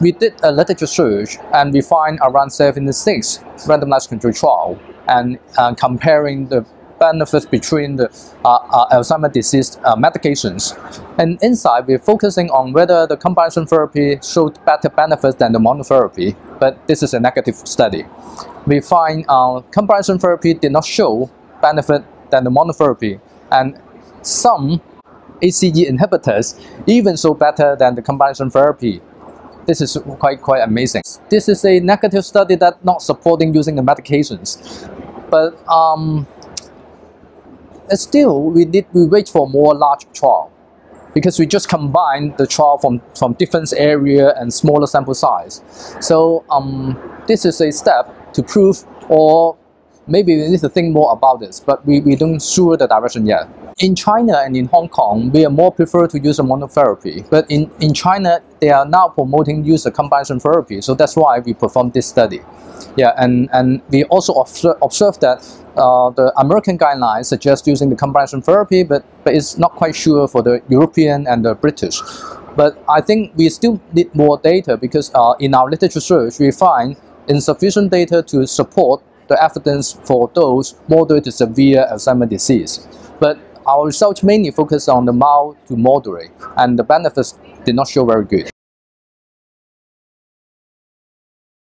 we did a literature search and we find around 76 randomized control trial and uh, comparing the benefits between the uh, uh, Alzheimer's disease uh, medications. And inside, we're focusing on whether the combination therapy showed better benefits than the monotherapy, but this is a negative study. We find uh, combination therapy did not show benefit than the monotherapy, and some ACE inhibitors even show better than the combination therapy. This is quite quite amazing. This is a negative study that not supporting using the medications, but um, still we need we wait for more large trial because we just combine the trial from, from different area and smaller sample size. So um, this is a step to prove or maybe we need to think more about this, but we, we don't sure the direction yet. In China and in Hong Kong, we are more prefer to use a monotherapy. But in, in China, they are now promoting use of combination therapy. So that's why we perform this study. Yeah, and, and we also observe, observe that uh, the American guidelines suggest using the combination therapy, but, but it's not quite sure for the European and the British. But I think we still need more data because uh, in our literature search, we find insufficient data to support the evidence for those moderate to severe Alzheimer's disease. But our research mainly focused on the mild to moderate, and the benefits did not show very good.